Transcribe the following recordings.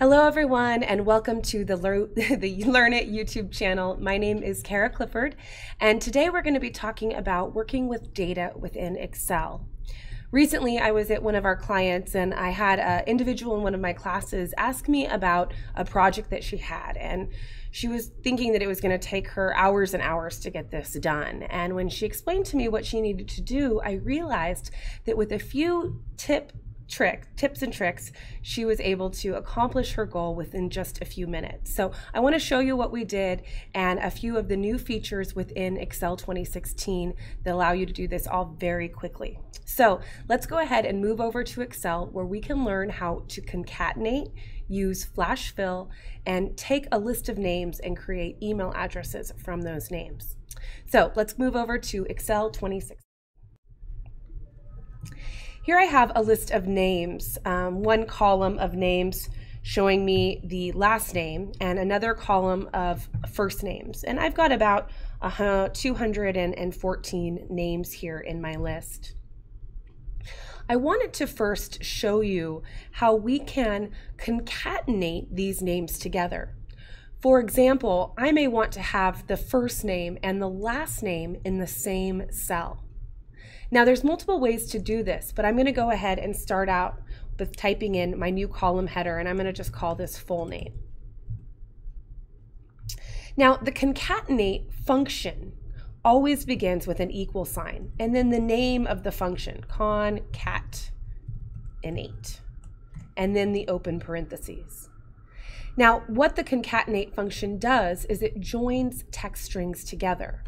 Hello, everyone, and welcome to the Learn, the Learn It YouTube channel. My name is Kara Clifford, and today we're going to be talking about working with data within Excel. Recently, I was at one of our clients, and I had an individual in one of my classes ask me about a project that she had, and she was thinking that it was going to take her hours and hours to get this done. And when she explained to me what she needed to do, I realized that with a few tip trick, tips and tricks, she was able to accomplish her goal within just a few minutes. So I want to show you what we did and a few of the new features within Excel 2016 that allow you to do this all very quickly. So let's go ahead and move over to Excel where we can learn how to concatenate, use flash fill, and take a list of names and create email addresses from those names. So let's move over to Excel 2016. Here I have a list of names, um, one column of names showing me the last name and another column of first names. And I've got about uh, 214 names here in my list. I wanted to first show you how we can concatenate these names together. For example, I may want to have the first name and the last name in the same cell. Now there's multiple ways to do this, but I'm going to go ahead and start out with typing in my new column header, and I'm going to just call this full name. Now the concatenate function always begins with an equal sign, and then the name of the function, concat innate, and then the open parentheses. Now, what the concatenate function does is it joins text strings together.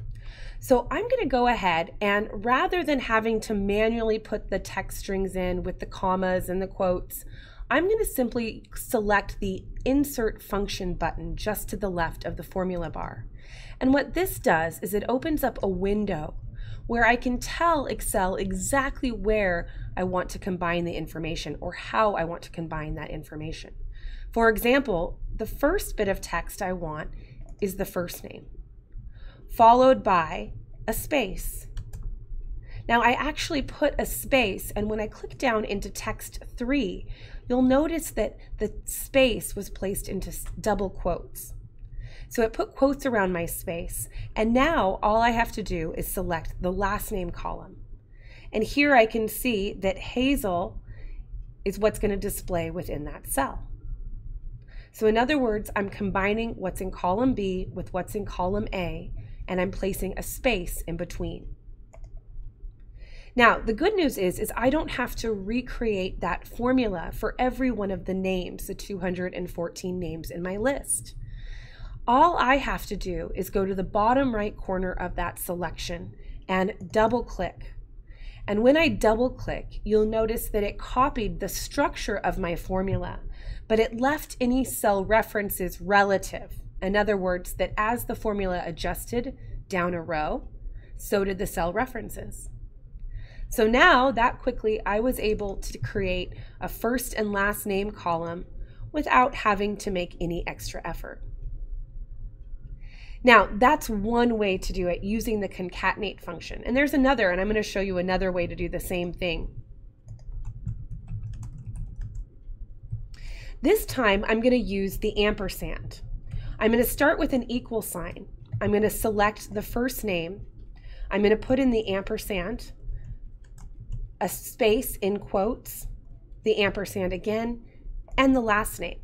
So I'm going to go ahead and rather than having to manually put the text strings in with the commas and the quotes, I'm going to simply select the Insert Function button just to the left of the formula bar. And what this does is it opens up a window where I can tell Excel exactly where I want to combine the information or how I want to combine that information. For example, the first bit of text I want is the first name followed by a space. Now I actually put a space and when I click down into text three, you'll notice that the space was placed into double quotes. So it put quotes around my space. And now all I have to do is select the last name column. And here I can see that Hazel is what's going to display within that cell. So in other words, I'm combining what's in column B with what's in column A and I'm placing a space in between. Now, the good news is, is I don't have to recreate that formula for every one of the names, the 214 names in my list. All I have to do is go to the bottom right corner of that selection and double click. And when I double click, you'll notice that it copied the structure of my formula, but it left any cell references relative. In other words, that as the formula adjusted down a row, so did the cell references. So now that quickly I was able to create a first and last name column without having to make any extra effort. Now, that's one way to do it using the concatenate function. And there's another, and I'm going to show you another way to do the same thing. This time, I'm going to use the ampersand. I'm going to start with an equal sign. I'm going to select the first name. I'm going to put in the ampersand, a space in quotes, the ampersand again, and the last name.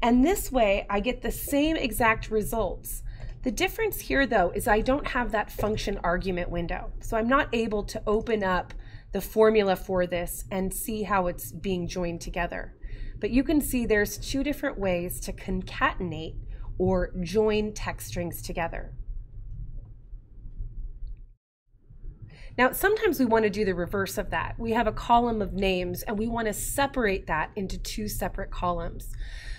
And this way I get the same exact results. The difference here though is I don't have that function argument window. So I'm not able to open up the formula for this and see how it's being joined together. But you can see there's two different ways to concatenate or join text strings together. Now, sometimes we want to do the reverse of that. We have a column of names and we want to separate that into two separate columns.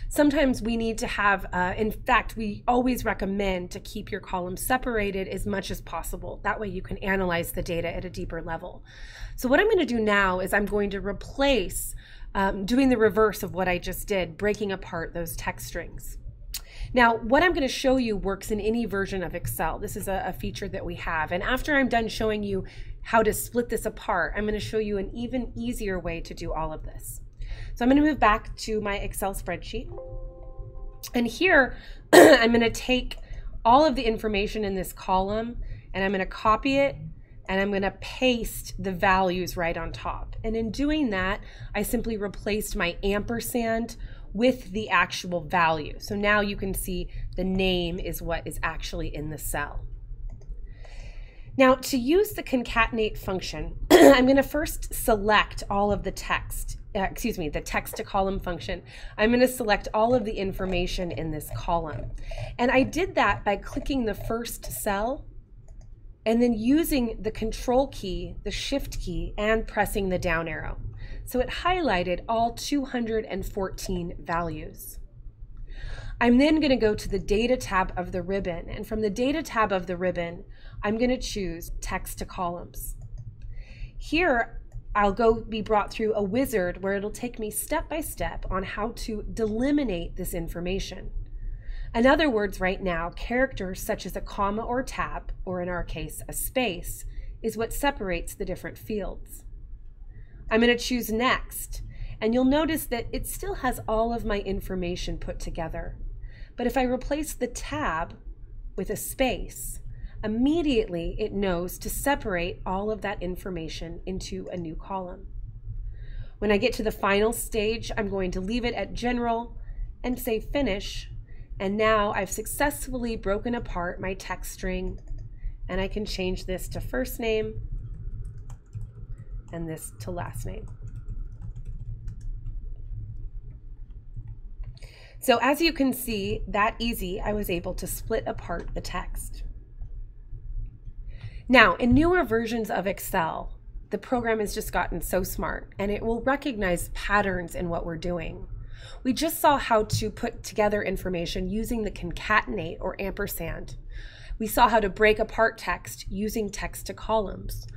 Sometimes we need to have, uh, in fact, we always recommend to keep your columns separated as much as possible. That way you can analyze the data at a deeper level. So what I'm going to do now is I'm going to replace um, doing the reverse of what I just did, breaking apart those text strings. Now, what I'm going to show you works in any version of Excel. This is a, a, feature that we have. And after I'm done showing you how to split this apart, I'm going to show you an even easier way to do all of this. So I'm going to move back to my Excel spreadsheet. And here I'm going to take all of the information in this column and I'm going to copy it and I'm going to paste the values right on top. And in doing that, I simply replaced my ampersand with the actual value. So now you can see the name is what is actually in the cell. Now, to use the concatenate function, I'm going to first select all of the text, uh, excuse me, the text to column function. I'm going to select all of the information in this column. And I did that by clicking the first cell and then using the control key, the shift key, and pressing the down arrow. So it highlighted all 214 values. I'm then going to go to the data tab of the ribbon. And from the data tab of the ribbon, I'm going to choose text to columns. Here, I'll go be brought through a wizard where it'll take me step by step on how to delimitate this information. In other words, right now, characters such as a comma or tab, or in our case, a space, is what separates the different fields. I'm going to choose Next, and you'll notice that it still has all of my information put together. But if I replace the tab with a space, immediately it knows to separate all of that information into a new column. When I get to the final stage, I'm going to leave it at General and say Finish and now I've successfully broken apart my text string and I can change this to first name and this to last name. So as you can see, that easy, I was able to split apart the text. Now, in newer versions of Excel, the program has just gotten so smart and it will recognize patterns in what we're doing. We just saw how to put together information using the concatenate or ampersand. We saw how to break apart text using text to columns.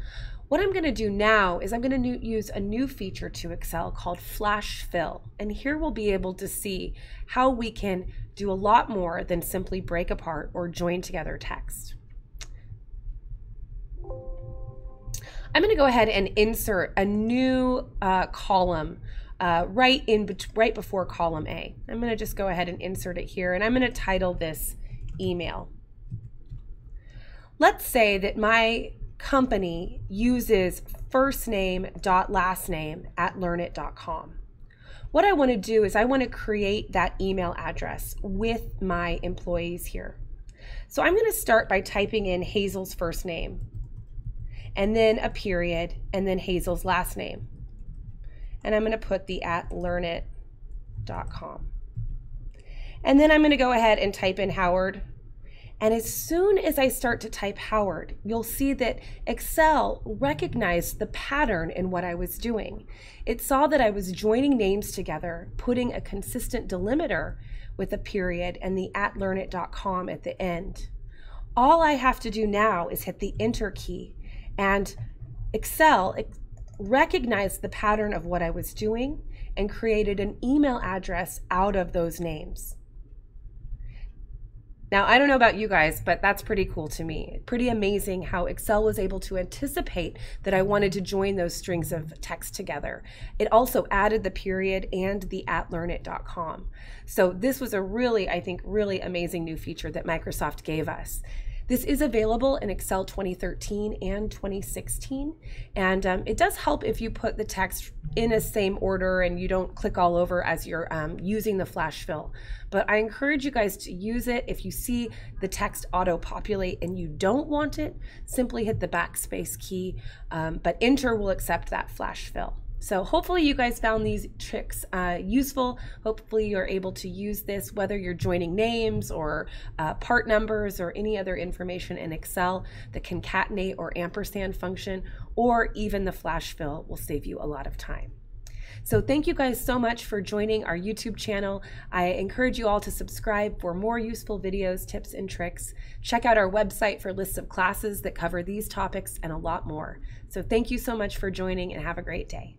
What I'm going to do now is I'm going to use a new feature to Excel called Flash Fill. And here we'll be able to see how we can do a lot more than simply break apart or join together text. I'm going to go ahead and insert a new uh, column uh, right in right before column A. I'm going to just go ahead and insert it here, and I'm going to title this email. Let's say that my company uses first name dot last name at learnit.com. What I want to do is I want to create that email address with my employees here. So I'm going to start by typing in Hazel's first name and then a period and then Hazel's last name and I'm going to put the at learnit.com. And then I'm going to go ahead and type in Howard. And as soon as I start to type Howard, you'll see that Excel recognized the pattern in what I was doing. It saw that I was joining names together, putting a consistent delimiter with a period and the at learnit.com at the end. All I have to do now is hit the enter key and Excel recognized the pattern of what I was doing and created an email address out of those names. Now, I don't know about you guys, but that's pretty cool to me. Pretty amazing how Excel was able to anticipate that I wanted to join those strings of text together. It also added the period and the at learnit.com. So this was a really, I think, really amazing new feature that Microsoft gave us. This is available in Excel 2013 and 2016, and um, it does help if you put the text in a same order and you don't click all over as you're um, using the flash fill. But I encourage you guys to use it. If you see the text auto populate and you don't want it, simply hit the backspace key, um, but enter will accept that flash fill. So hopefully you guys found these tricks uh, useful. Hopefully you're able to use this whether you're joining names or uh, part numbers or any other information in Excel. The concatenate or ampersand function or even the flash fill will save you a lot of time. So thank you guys so much for joining our YouTube channel. I encourage you all to subscribe for more useful videos, tips, and tricks. Check out our website for lists of classes that cover these topics and a lot more. So thank you so much for joining and have a great day.